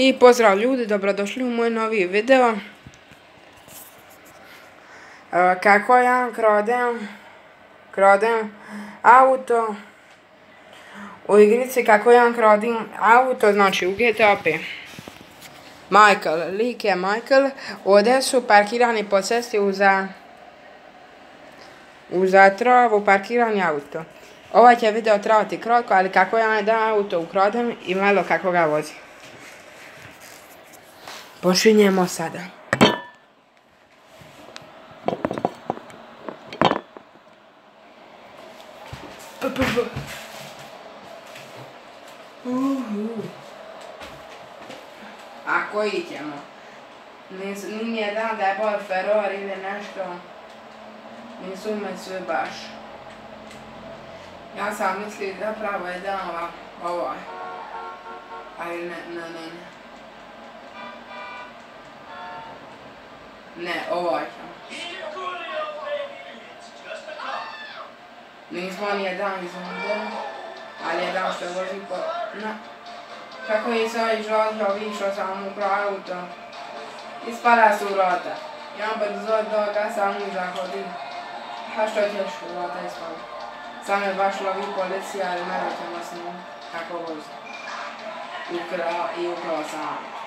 I pozdrav ljudi, dobrodošli u moj novi video. E, kako ja kradem, kradem auto u igrici kako ja kradim auto, znači u GTA 5. Michael, lik je Michael, ovdje su parkirani po cesti uza, uza travu parkirani auto. Ovaj će video trajati kratko, ali kako ja da auto ukradem i malo kako ga vozim. Počinjemo sada. Ako idemo. Nije mi dan da je bol Ferrari ili nešto. Nisu me sve baš. Ja sam mislio zapravo je dan ovaj. Ali ne, ne, ne, ne. Ovaj sam. Nismo nijedan izumde, ali jedan što vozi po... Ne. Kako je sad izrazio, višao sam u auto. Ispala su vrata. Ja brzo do ga sam zahodim. A što ćeš vrata ispala? Sam je baš lovi policija, ali mene ćemo s njim kako vozi. Ukrao i ukrao sam.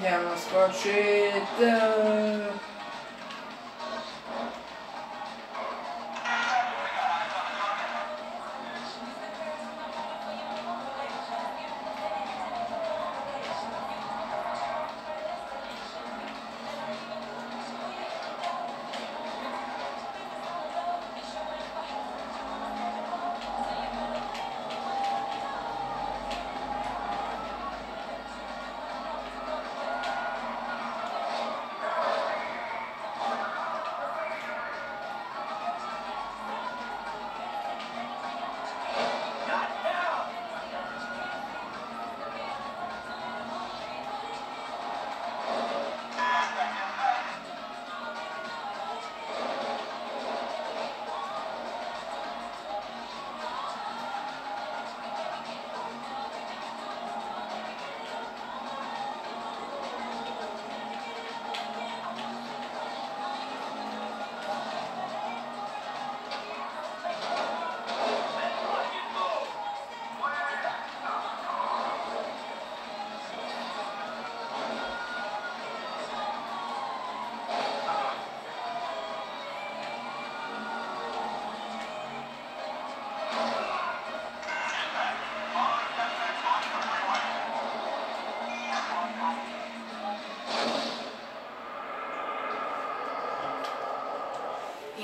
andiamo a scotch it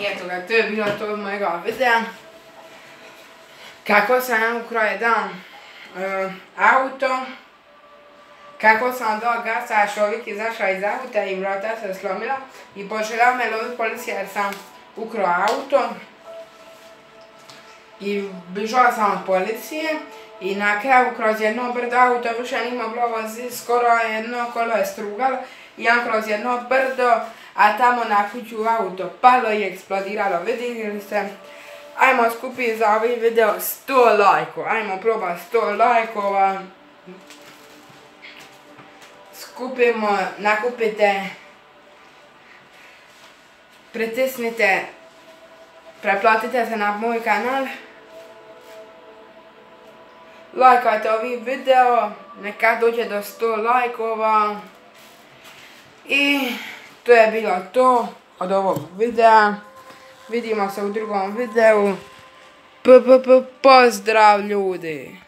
I eto ga, to je bilo to od mojega videa. Kako sam ukrao jedan uh, auto. Kako sam dao gasa, a čovjek izašao iz auta i vrata se slomila i počela me loviti policija jer sam ukrao auto. I bižao sam od policije i na kraju kroz jedno brdo auto više nije moglo voziti, skoro jedno kolo je strugalo. Ja kroz jedno brdo, a tamo na kuću auto palo i eksplodiralo. Vidjeli ste? Ajmo skupiti za ovaj video 100 lajkova. Ajmo probati 100 lajkova. Skupimo, nakupite, pritisnite, preplatite se na moj kanal. Lajkajte ovaj video, neka dođe do 100 lajkova. I to je bilo to od ovog videa. Vidimo se u drugom videu. P -p -p Pozdrav ljudi!